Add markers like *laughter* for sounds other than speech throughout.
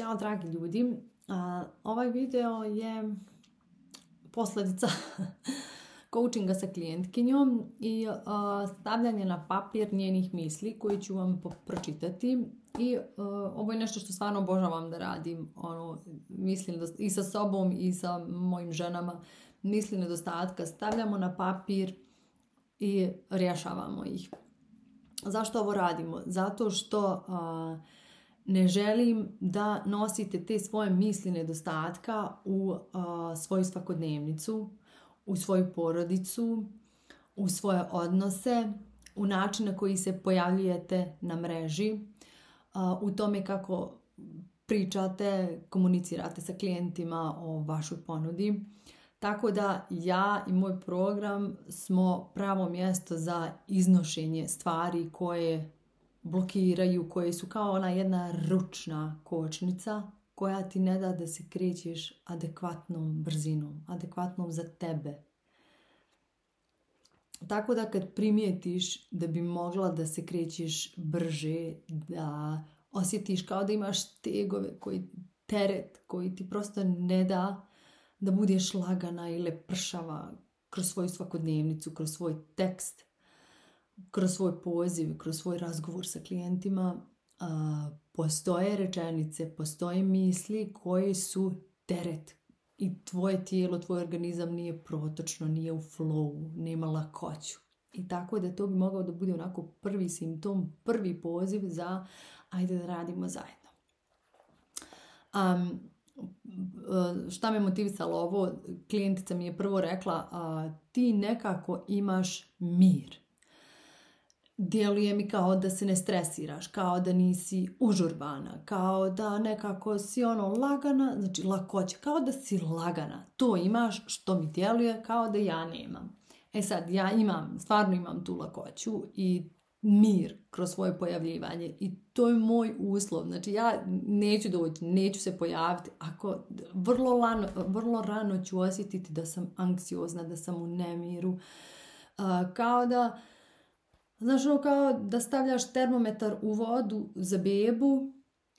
Ćao dragi ljudi, ovaj video je posljedica *laughs* coachinga sa klijentkinjom i stavljanje na papir njenih misli koji ću vam pročitati. I ovo je nešto što stvarno obožavam da radim ono, mislim i sa sobom i sa mojim ženama misli nedostatka. Stavljamo na papir i rješavamo ih. Zašto ovo radimo? Zato što ne želim da nosite te svoje misli nedostatka u svoju svakodnevnicu, u svoju porodicu, u svoje odnose, u način na koji se pojavljujete na mreži, u tome kako pričate, komunicirate sa klijentima o vašoj ponudi. Tako da ja i moj program smo pravo mjesto za iznošenje stvari koje blokiraju, koje su kao ona jedna ručna kočnica koja ti ne da da se krećeš adekvatnom brzinom, adekvatnom za tebe. Tako da kad primijetiš da bi mogla da se krećeš brže, da osjetiš kao da imaš tegove, koji teret koji ti prosto ne da da budeš lagana ili pršava kroz svoju svakodnevnicu, kroz svoj tekst, kroz svoj poziv, kroz svoj razgovor sa klijentima, postoje rečenice, postoje misli koje su teret i tvoje tijelo, tvoj organizam nije protočno, nije u flowu, nema lakoću. I tako da to bi mogao da bude onako prvi simptom, prvi poziv za ajde da radimo zajedno. Um, šta me motivisalo ovo, klijentica mi je prvo rekla ti nekako imaš mir djeluje mi kao da se ne stresiraš, kao da nisi užurbana, kao da nekako si ono lagana, znači lakoće, kao da si lagana. To imaš što mi djeluje kao da ja nemam. E sad, ja imam, stvarno imam tu lakoću i mir kroz svoje pojavljivanje i to je moj uslov. Znači ja neću doći, neću se pojaviti ako vrlo, lano, vrlo rano ću osjetiti da sam anksiozna, da sam u nemiru. kao da Znaš, ono kao da stavljaš termometar u vodu za bebu,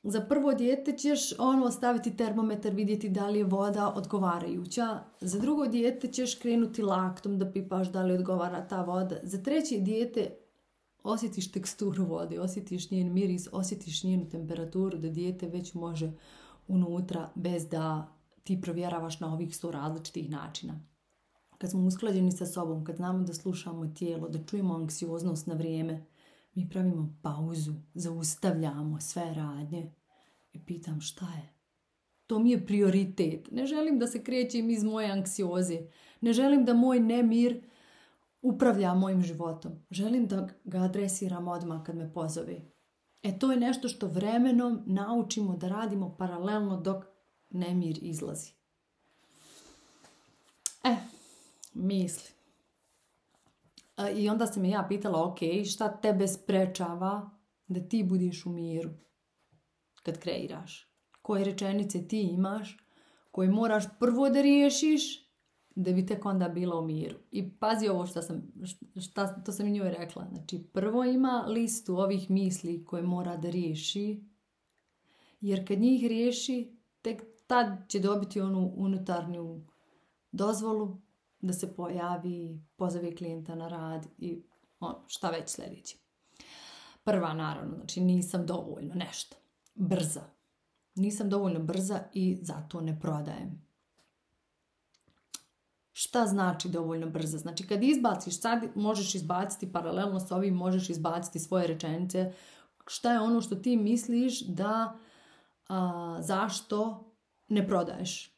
za prvo dijete ćeš ono staviti termometar, vidjeti da li je voda odgovarajuća. Za drugo dijete ćeš krenuti laktom da pipaš da li odgovara ta voda. Za treće dijete osjetiš teksturu vode, osjetiš njen miris, osjetiš njenu temperaturu da dijete već može unutra bez da ti provjeravaš na ovih sto različitih načina kad smo usklađeni sa sobom, kad znamo da slušamo tijelo, da čujemo anksioznost na vrijeme, mi pravimo pauzu, zaustavljamo sve radnje i pitam šta je. To mi je prioritet. Ne želim da se krećem iz moje anksioze. Ne želim da moj nemir upravlja mojim životom. Želim da ga adresiram odmah kad me pozove. E to je nešto što vremenom naučimo da radimo paralelno dok nemir izlazi. E, misli. I onda sam ja pitala, ok, šta tebe sprečava da ti budiš u miru kad kreiraš? Koje rečenice ti imaš koje moraš prvo da riješiš da bi tek onda bila u miru. I pazi ovo što sam, šta, to sam i njoj rekla. Znači, prvo ima listu ovih misli koje mora da riješi, jer kad njih riješi, tek tad će dobiti onu unutarnju dozvolu da se pojavi, pozavi klijenta na rad i ono, šta već sljedeći. Prva naravno, znači nisam dovoljno nešto. Brza. Nisam dovoljno brza i zato ne prodajem. Šta znači dovoljno brza? Znači kad izbaciš, sad možeš izbaciti paralelno s ovim, možeš izbaciti svoje rečenice. Šta je ono što ti misliš da zašto ne prodaješ?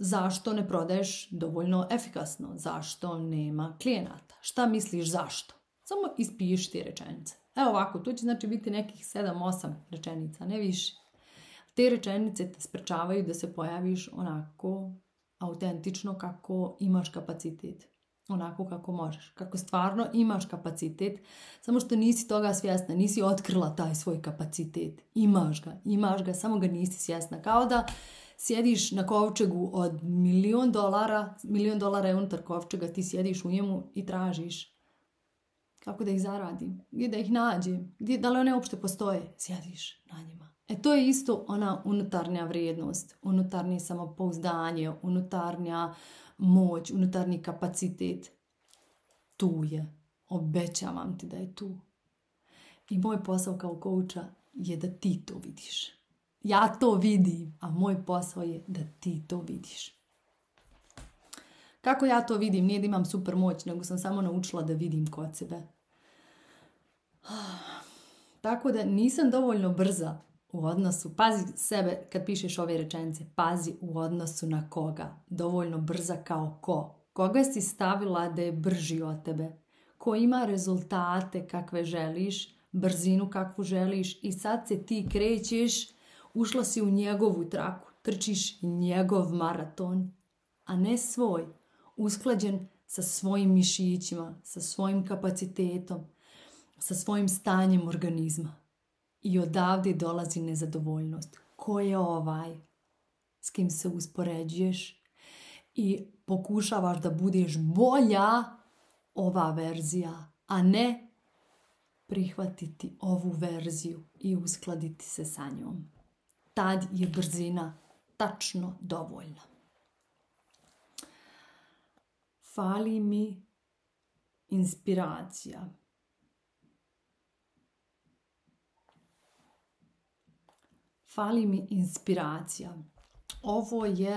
Zašto ne prodaješ dovoljno efikasno? Zašto nema klijenata? Šta misliš zašto? Samo ispiši ti rečenice. Evo ovako, tu će znači biti nekih 7-8 rečenica, ne više. Te rečenice te sprečavaju da se pojaviš onako autentično kako imaš kapacitet. Onako kako možeš. Kako stvarno imaš kapacitet, samo što nisi toga svjesna, nisi otkrila taj svoj kapacitet. Imaš ga, imaš ga, samo ga nisi svjesna. Kao da sjediš na kovčegu od milion dolara, milion dolara je unutar kovčega, ti sjediš u njemu i tražiš kako da ih zaradim, gdje da ih nađem, gdje, da li one uopšte postoje, sjediš na njima E to je isto ona unutarnja vrijednost, unutarnje samopouzdanje, unutarnja moć, unutarnji kapacitet. Tu je. Obećavam ti da je tu. I moj posao kao kouča je da ti to vidiš. Ja to vidim, a moj posao je da ti to vidiš. Kako ja to vidim? Nije da imam super moć, nego sam samo naučila da vidim kod sebe. *sighs* Tako da nisam dovoljno brza u odnosu. Pazi sebe kad pišeš ove rečenice. Pazi u odnosu na koga. Dovoljno brza kao ko. Koga si stavila da je brži od tebe. Ko ima rezultate kakve želiš, brzinu kakvu želiš i sad se ti krećeš, ušla si u njegovu traku, trčiš njegov maraton, a ne svoj, usklađen sa svojim mišićima, sa svojim kapacitetom, sa svojim stanjem organizma. I odavde dolazi nezadovoljnost. Ko je ovaj? S kim se uspoređuješ? I pokušavaš da budeš bolja ova verzija, a ne prihvatiti ovu verziju i uskladiti se sa njom. Tad je brzina tačno dovoljna. Fali mi inspiracija. Fali mi inspiracija. Ovo je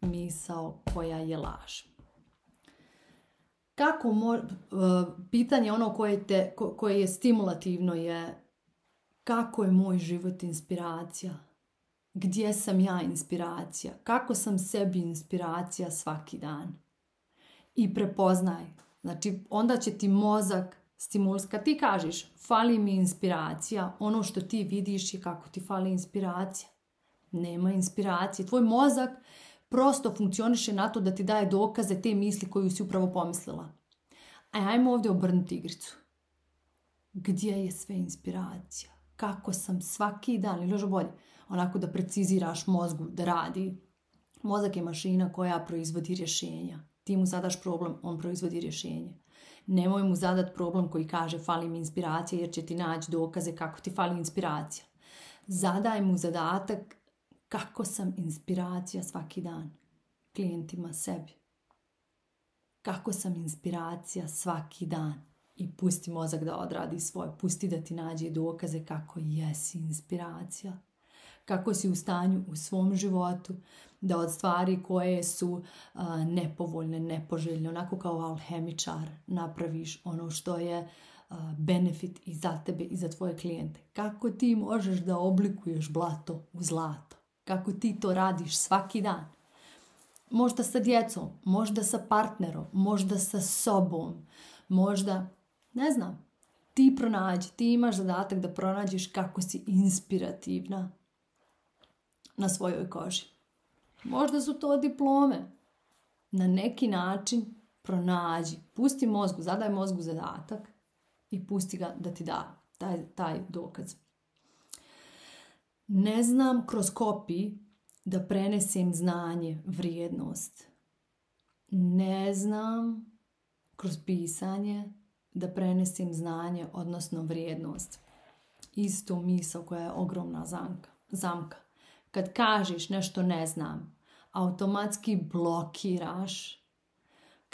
misao koja je laž. Kako mo, pitanje ono koje, te, koje je stimulativno je kako je moj život inspiracija? Gdje sam ja inspiracija? Kako sam sebi inspiracija svaki dan? I prepoznaj. Znači, onda će ti mozak stimulus. Kad ti kažeš fali mi inspiracija, ono što ti vidiš je kako ti fali inspiracija. Nema inspiracije. Tvoj mozak prosto funkcioniše na to da ti daje dokaze te misli koju si upravo pomislila. A ajmo ovdje obrnuti igricu. Gdje je sve inspiracija? Kako sam svaki dan, ili još bolje, onako da preciziraš mozgu da radi. Mozak je mašina koja proizvodi rješenja. Ti mu zadaš problem, on proizvodi rješenje. Nemoj mu zadat problem koji kaže fali mi inspiracija jer će ti naći dokaze kako ti fali inspiracija. Zadaj mu zadatak kako sam inspiracija svaki dan klijentima sebi. Kako sam inspiracija svaki dan i pusti mozak da odradi svoje. Pusti da ti nađe dokaze kako jesi inspiracija. Kako si u stanju u svom životu da od stvari koje su nepovoljne, nepoželjne, onako kao alhemičar napraviš ono što je benefit i za tebe i za tvoje klijente. Kako ti možeš da oblikuješ blato u zlato? Kako ti to radiš svaki dan? Možda sa djecom, možda sa partnerom, možda sa sobom, možda, ne znam, ti pronađi, ti imaš zadatak da pronađeš kako si inspirativna na svojoj koži. Možda su to diplome. Na neki način pronađi. Pusti mozgu, zadaj mozgu zadatak i pusti ga da ti da taj, taj dokaz. Ne znam kroz kopi da prenesem znanje, vrijednost. Ne znam kroz pisanje da prenesem znanje, odnosno vrijednost. Isto misao koja je ogromna zamka. zamka. Kad kažeš nešto ne znam, automatski blokiraš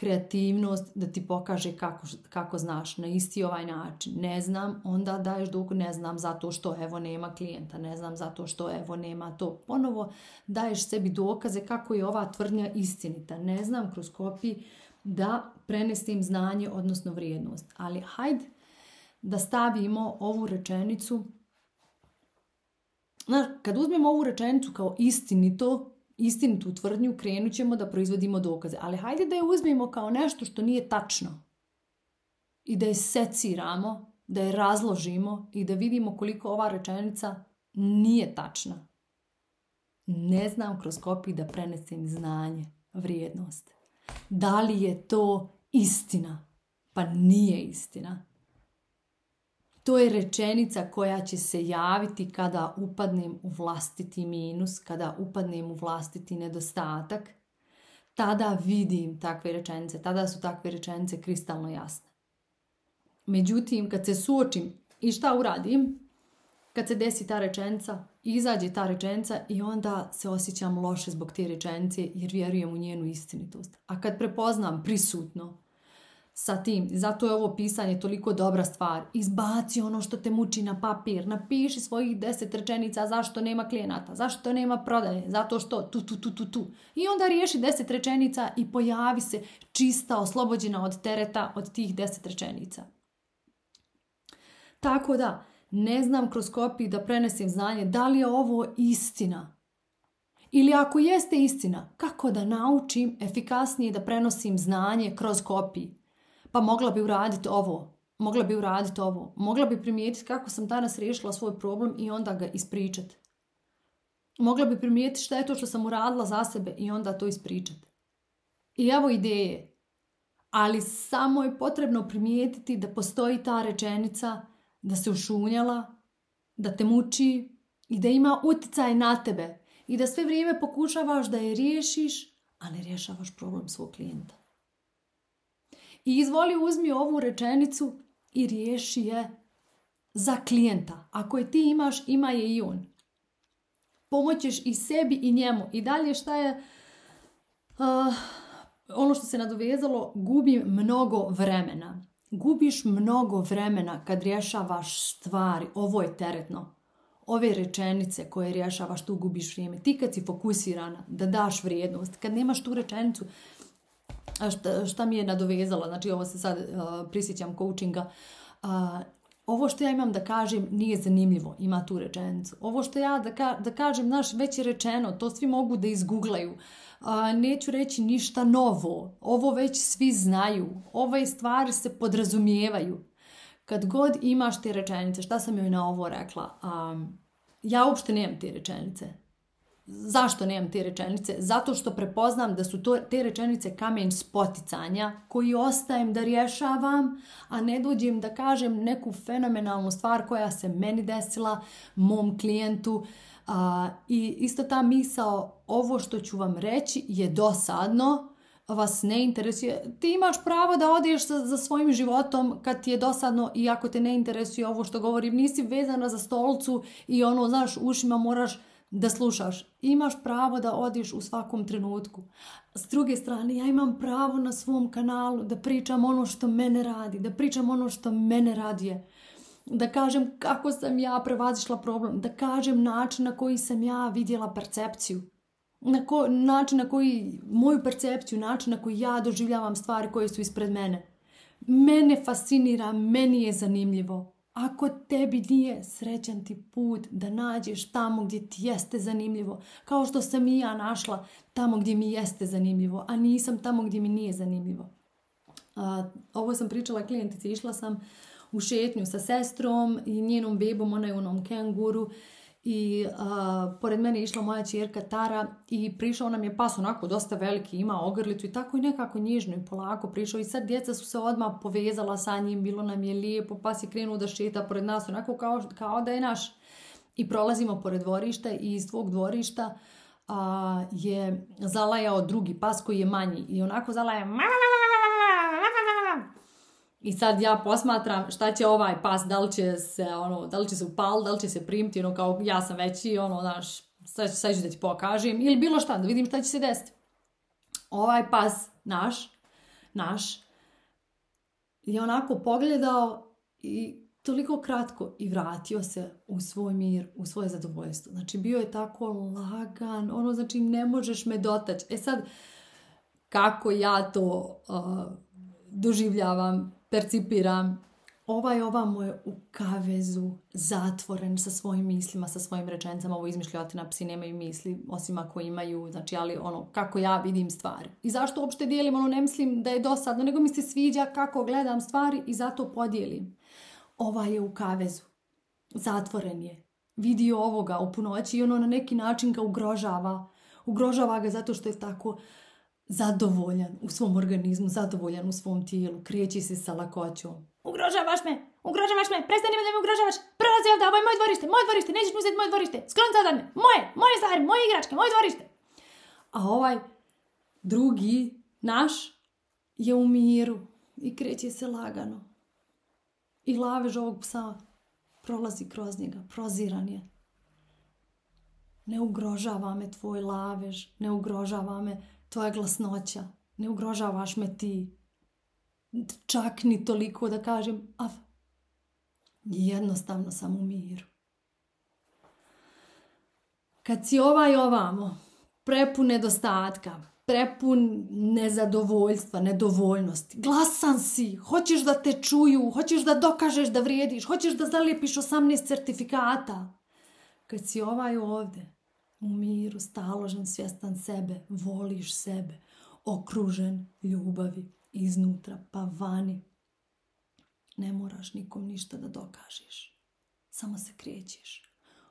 kreativnost da ti pokaže kako, kako znaš na isti ovaj način. Ne znam, onda daješ dok ne znam zato što evo nema klijenta, ne znam zato što evo nema to. Ponovo daješ sebi dokaze kako je ova tvrdnja istinita. Ne znam kroz kopij da prenestim znanje, odnosno vrijednost. Ali hajde da stavimo ovu rečenicu kad uzmemo ovu rečenicu kao istinito, istinitu tvrdnju, krenut ćemo da proizvodimo dokaze. Ali hajde da je uzmemo kao nešto što nije tačno. I da je seciramo, da je razložimo i da vidimo koliko ova rečenica nije tačna. Ne znam kroz kopiju da prenesem znanje, vrijednost. Da li je to istina? Pa nije istina. To je rečenica koja će se javiti kada upadnem u vlastiti minus, kada upadnem u vlastiti nedostatak. Tada vidim takve rečenice, tada su takve rečenice kristalno jasne. Međutim, kad se suočim i šta uradim, kad se desi ta rečenica, izađe ta rečenica i onda se osjećam loše zbog te rečenice jer vjerujem u njenu istinitost. A kad prepoznam prisutno sa tim, zato je ovo pisanje toliko dobra stvar, izbaci ono što te muči na papir, napiši svojih deset rečenica zašto nema klijenata, zašto nema prodaje, zato što tu, tu, tu, tu, tu. I onda riješi deset rečenica i pojavi se čista, oslobođena od tereta od tih deset rečenica. Tako da, ne znam kroz kopiju da prenesem znanje da li je ovo istina. Ili ako jeste istina, kako da naučim efikasnije da prenosim znanje kroz kopiju. Pa mogla bi uraditi ovo, mogla bi uraditi ovo, mogla bi primijetiti kako sam danas riješila svoj problem i onda ga ispričati. Mogla bi primijetiti šta je to što sam uradila za sebe i onda to ispričati. I evo ideje. Ali samo je potrebno primijetiti da postoji ta rečenica da se ušunjala, da te muči i da ima utjecaj na tebe i da sve vrijeme pokušavaš da je riješiš, a ne rješavaš problem svog klijenta. I izvoli uzmi ovu rečenicu i riješi je za klijenta. Ako je ti imaš, ima je i on. Pomoćeš i sebi i njemu. I dalje šta je uh, ono što se nadovezalo, gubi mnogo vremena. Gubiš mnogo vremena kad rješavaš stvari. Ovo je teretno. Ove rečenice koje rješavaš, tu gubiš vrijeme. Ti kad si fokusirana da daš vrijednost, kad nemaš tu rečenicu, šta, mi je nadovezala, znači ovo se sad prisjećam coachinga, ovo što ja imam da kažem nije zanimljivo, ima tu rečenicu. Ovo što ja da, da kažem, znaš, već je rečeno, to svi mogu da izgooglaju. Neću reći ništa novo, ovo već svi znaju, ove stvari se podrazumijevaju. Kad god imaš te rečenice, šta sam joj na ovo rekla? Um, ja uopšte nemam te rečenice. Zašto nemam te rečenice? Zato što prepoznam da su to, te rečenice kamen spoticanja koji ostajem da rješavam, a ne dođem da kažem neku fenomenalnu stvar koja se meni desila, mom klijentu. A, I isto ta misao, ovo što ću vam reći je dosadno, vas ne interesuje. Ti imaš pravo da odeš za, za svojim životom kad ti je dosadno i ako te ne interesuje ovo što govorim. Nisi vezana za stolcu i ono, znaš, ušima moraš da slušaš. Imaš pravo da odiš u svakom trenutku. S druge strane, ja imam pravo na svom kanalu da pričam ono što mene radi, da pričam ono što mene radije. Da kažem kako sam ja prevazišla problem, da kažem način na koji sam ja vidjela percepciju. Na ko, način na koji, moju percepciju, način na koji ja doživljavam stvari koje su ispred mene. Mene fascinira, meni je zanimljivo. Ako tebi nije srećan ti put da nađeš tamo gdje ti jeste zanimljivo, kao što sam i ja našla tamo gdje mi jeste zanimljivo, a nisam tamo gdje mi nije zanimljivo. A, ovo sam pričala klijentici, išla sam u šetnju sa sestrom i njenom bebom, ona je u onom kenguru i a, pored mene je išla moja čerka Tara i prišao nam je pas onako dosta veliki, ima ogrlicu i tako i nekako nježno i polako prišao i sad djeca su se odmah povezala sa njim, bilo nam je lijepo, pas je krenuo da šeta pored nas onako kao, kao da je naš. I prolazimo pored dvorišta i iz tvog dvorišta a, je zalajao drugi pas koji je manji i onako zalaja i sad ja posmatram šta će ovaj pas, da li će se, ono, da li će se upal, da li će se primiti, ono, kao ja sam veći, ono, znaš, sad, sad ću da ti pokažem, ili bilo šta, da vidim šta će se desiti. Ovaj pas, naš, naš, je onako pogledao i toliko kratko i vratio se u svoj mir, u svoje zadovoljstvo. Znači, bio je tako lagan, ono, znači, ne možeš me dotaći. E sad, kako ja to uh, doživljavam, percipiram, ovaj ovamo je u kavezu, zatvoren sa svojim mislima, sa svojim rečencama, ovo izmišljotina, psi nemaju misli, osim ako imaju, znači, ali ono, kako ja vidim stvari. I zašto uopšte dijelim, ono, ne mislim da je dosadno, nego mi se sviđa kako gledam stvari i zato podijelim. Ovaj je u kavezu, zatvoren je, vidio ovoga u punoći i ono na neki način ga ugrožava. Ugrožava ga zato što je tako zadovoljan u svom organizmu, zadovoljan u svom tijelu, kreći se sa lakoćom. Ugrožavaš me, ugrožavaš me, prestani me da me ugrožavaš, prelazi ovdje, ovo je moje dvorište, moje dvorište, nećeš mi uzeti moje dvorište, sklon se me, moje, moje stvari, moje igračke, moje dvorište. A ovaj drugi, naš, je u miru i kreće se lagano. I lavež ovog psa prolazi kroz njega, proziran je. Ne ugrožava me tvoj lavež, ne ugrožava me tvoja glasnoća, ne ugrožavaš me ti. Čak ni toliko da kažem, a jednostavno sam u miru. Kad si ovaj ovamo, prepun nedostatka, prepun nezadovoljstva, nedovoljnosti. Glasan si, hoćeš da te čuju, hoćeš da dokažeš da vrijediš, hoćeš da zalijepiš 18 certifikata. Kad si ovaj ovde, u miru, staložen, svjestan sebe, voliš sebe, okružen ljubavi iznutra pa vani. Ne moraš nikom ništa da dokažeš. Samo se krećeš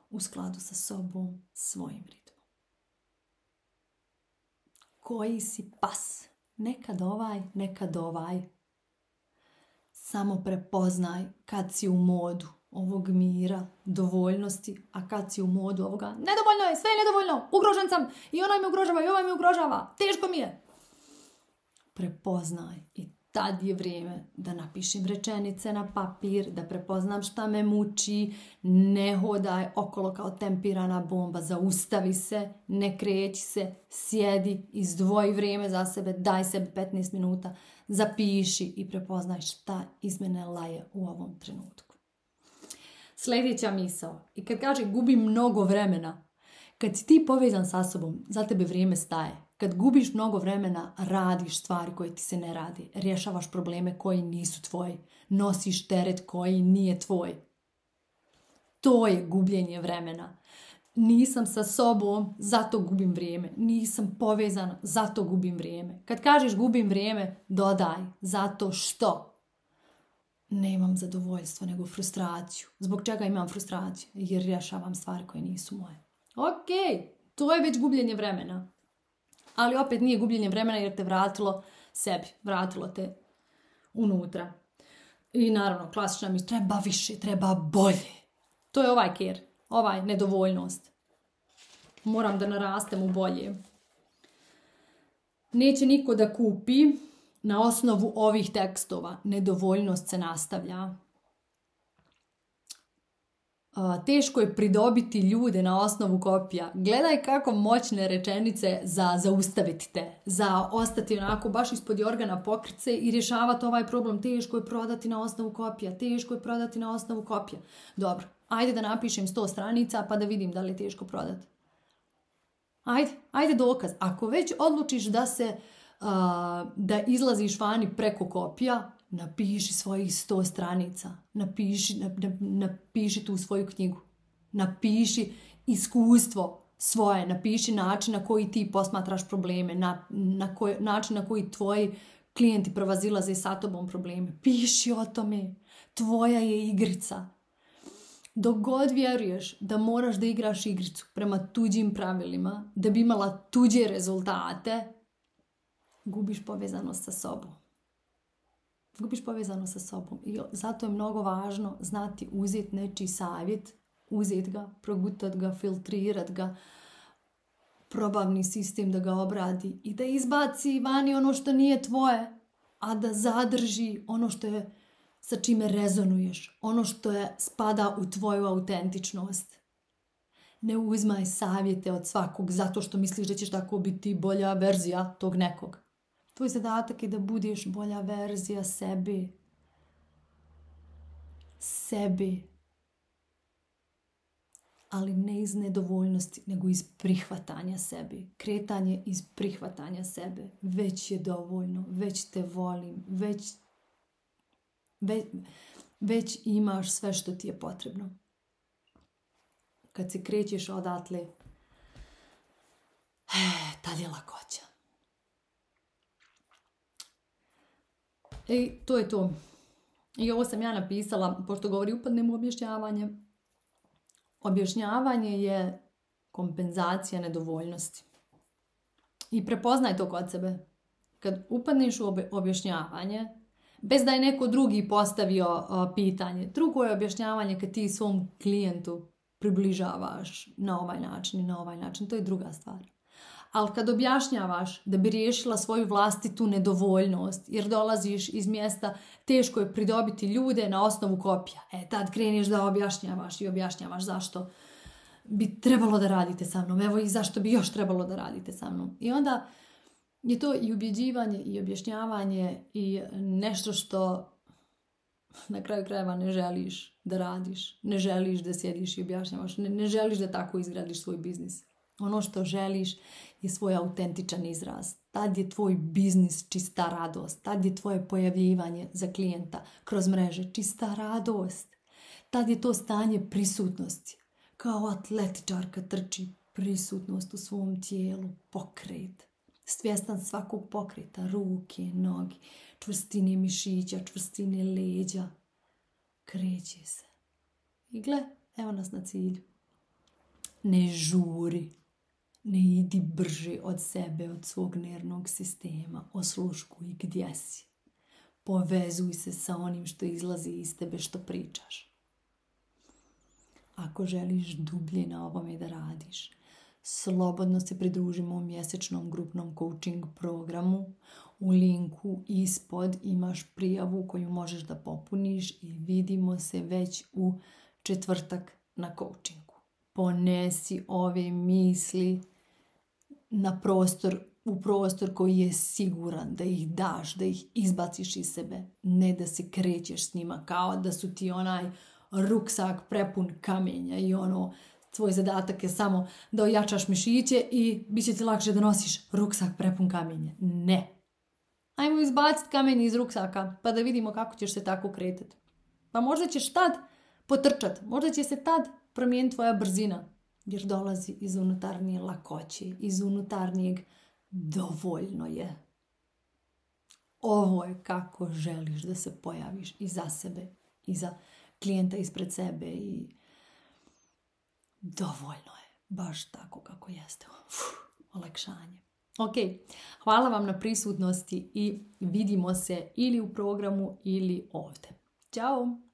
u skladu sa sobom, svojim ritmom koji si pas. Nekad ovaj, nekad ovaj. Samo prepoznaj kad si u modu ovog mira, dovoljnosti, a kad si u modu ovoga. Nedovoljno je, sve je nedovoljno, ugrožen sam. I onaj me ugrožava i ovaj me ugrožava, teško mi je. Prepoznaj. I tad je vrijeme da napišem rečenice na papir, da prepoznam šta me muči, ne hodaj okolo kao tempirana bomba, zaustavi se, ne kreći se, sjedi, izdvoji vrijeme za sebe, daj sebi 15 minuta, zapiši i prepoznaj šta iz mene laje u ovom trenutku. Sljedeća misao. I kad kaže gubi mnogo vremena, kad si ti povezan sa sobom, za tebe vrijeme staje. Kad gubiš mnogo vremena, radiš stvari koje ti se ne radi. Rješavaš probleme koji nisu tvoji. Nosiš teret koji nije tvoj. To je gubljenje vremena. Nisam sa sobom, zato gubim vrijeme. Nisam povezan, zato gubim vrijeme. Kad kažeš gubim vrijeme, dodaj. Zato što? Nemam zadovoljstvo, nego frustraciju. Zbog čega imam frustraciju? Jer rješavam stvari koje nisu moje. Ok, to je već gubljenje vremena ali opet nije gubljenje vremena jer te vratilo sebi, vratilo te unutra. I naravno, klasična mi treba više, treba bolje. To je ovaj ker, ovaj nedovoljnost. Moram da narastem u bolje. Neće niko da kupi na osnovu ovih tekstova. Nedovoljnost se nastavlja teško je pridobiti ljude na osnovu kopija. Gledaj kako moćne rečenice za zaustaviti te, za ostati onako baš ispod organa pokrice i rješavati ovaj problem. Teško je prodati na osnovu kopija, teško je prodati na osnovu kopija. Dobro, ajde da napišem sto stranica pa da vidim da li je teško prodati. Ajde, ajde dokaz. Ako već odlučiš da se da izlaziš vani preko kopija, napiši svojih sto stranica, napiši, napiši tu svoju knjigu, napiši iskustvo svoje, napiši način na koji ti posmatraš probleme, na, na način na koji tvoji klijenti provazilaze sa tobom probleme. Piši o tome. Tvoja je igrica. Dok god vjeruješ da moraš da igraš igricu prema tuđim pravilima, da bi imala tuđe rezultate, gubiš povezanost sa sobom gubiš povezano sa sobom. I zato je mnogo važno znati uzeti nečiji savjet, uzeti ga, progutat ga, filtrirat ga, probavni sistem da ga obradi i da izbaci vani ono što nije tvoje, a da zadrži ono što je sa čime rezonuješ, ono što je spada u tvoju autentičnost. Ne uzmaj savjete od svakog zato što misliš da ćeš tako biti bolja verzija tog nekog. Tvoj zadatak je da budeš bolja verzija sebi. Sebi. Ali ne iz nedovoljnosti, nego iz prihvatanja sebi. Kretanje iz prihvatanja sebe. Već je dovoljno, već te volim, već, već, već imaš sve što ti je potrebno. Kad se krećeš odatle, *sighs* tad je lakoća. I to je to. I ovo sam ja napisala, pošto govori upadnem u objašnjavanje. Objašnjavanje je kompenzacija nedovoljnosti. I prepoznaj to kod sebe. Kad upadneš u objašnjavanje, bez da je neko drugi postavio pitanje. Drugo je objašnjavanje kad ti svom klijentu približavaš na ovaj način i na ovaj način. To je druga stvar. Ali kad objašnjavaš da bi riješila svoju vlastitu nedovoljnost, jer dolaziš iz mjesta, teško je pridobiti ljude na osnovu kopija. E, tad kreniš da objašnjavaš i objašnjavaš zašto bi trebalo da radite sa mnom. Evo i zašto bi još trebalo da radite sa mnom. I onda je to i ubjeđivanje i objašnjavanje i nešto što na kraju krajeva ne želiš da radiš, ne želiš da sjediš i objašnjavaš, ne, ne želiš da tako izgradiš svoj biznis. Ono što želiš je svoj autentičan izraz. Tad je tvoj biznis čista radost. Tad je tvoje pojavljivanje za klijenta kroz mreže čista radost. Tad je to stanje prisutnosti. Kao atletičarka trči prisutnost u svom tijelu, pokret. Svjestan svakog pokreta, ruke, noge, čvrstine mišića, čvrstine leđa. Kreće se. I gle, evo nas na cilju. Ne žuri. Ne idi brže od sebe, od svog nervnog sistema. Osluškuj gdje si. Povezuj se sa onim što izlazi iz tebe, što pričaš. Ako želiš dublje na ovome da radiš, slobodno se pridružimo u mjesečnom grupnom coaching programu. U linku ispod imaš prijavu koju možeš da popuniš i vidimo se već u četvrtak na coachingu. Ponesi ove misli na prostor, u prostor koji je siguran da ih daš, da ih izbaciš iz sebe, ne da se krećeš s njima kao da su ti onaj ruksak prepun kamenja i ono tvoj zadatak je samo da ojačaš mišiće i bit će ti lakše da nosiš ruksak prepun kamenja. Ne. Ajmo izbaciti kamenje iz ruksaka pa da vidimo kako ćeš se tako kretati. Pa možda ćeš tad potrčat, možda će se tad promijeniti tvoja brzina jer dolazi iz unutarnje lakoće, iz unutarnjeg dovoljno je. Ovo je kako želiš da se pojaviš i za sebe i za klijenta ispred sebe i dovoljno je. Baš tako kako jeste. Uf, olekšanje. Ok, hvala vam na prisutnosti i vidimo se ili u programu ili ovdje. Ćao!